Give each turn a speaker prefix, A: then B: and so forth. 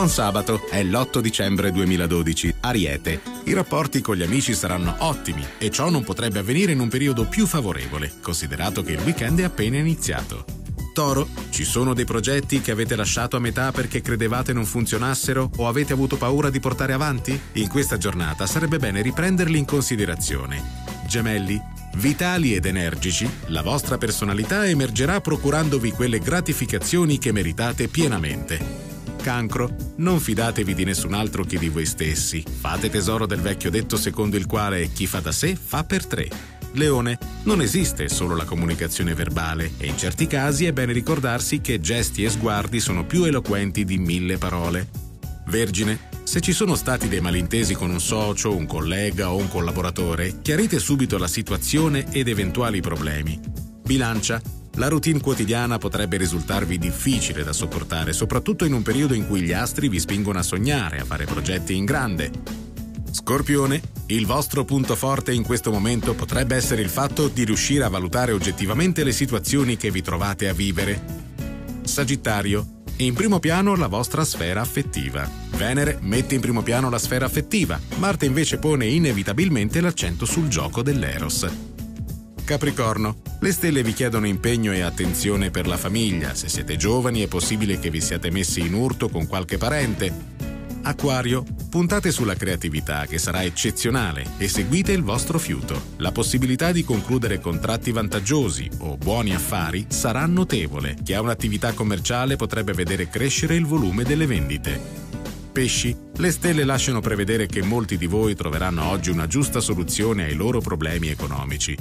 A: Buon sabato, è l'8 dicembre 2012, Ariete. I rapporti con gli amici saranno ottimi e ciò non potrebbe avvenire in un periodo più favorevole, considerato che il weekend è appena iniziato. Toro, ci sono dei progetti che avete lasciato a metà perché credevate non funzionassero o avete avuto paura di portare avanti? In questa giornata sarebbe bene riprenderli in considerazione. Gemelli, vitali ed energici, la vostra personalità emergerà procurandovi quelle gratificazioni che meritate pienamente. Cancro, non fidatevi di nessun altro che di voi stessi. Fate tesoro del vecchio detto secondo il quale chi fa da sé fa per tre. Leone, non esiste solo la comunicazione verbale e in certi casi è bene ricordarsi che gesti e sguardi sono più eloquenti di mille parole. Vergine, se ci sono stati dei malintesi con un socio, un collega o un collaboratore, chiarite subito la situazione ed eventuali problemi. Bilancia, la routine quotidiana potrebbe risultarvi difficile da sopportare, soprattutto in un periodo in cui gli astri vi spingono a sognare, a fare progetti in grande. Scorpione, il vostro punto forte in questo momento potrebbe essere il fatto di riuscire a valutare oggettivamente le situazioni che vi trovate a vivere. Sagittario, in primo piano la vostra sfera affettiva. Venere mette in primo piano la sfera affettiva, Marte invece pone inevitabilmente l'accento sul gioco dell'Eros. Capricorno, le stelle vi chiedono impegno e attenzione per la famiglia. Se siete giovani è possibile che vi siate messi in urto con qualche parente. Acquario, puntate sulla creatività che sarà eccezionale e seguite il vostro fiuto. La possibilità di concludere contratti vantaggiosi o buoni affari sarà notevole. Chi ha un'attività commerciale potrebbe vedere crescere il volume delle vendite. Pesci, le stelle lasciano prevedere che molti di voi troveranno oggi una giusta soluzione ai loro problemi economici.